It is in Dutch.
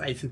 Vijf.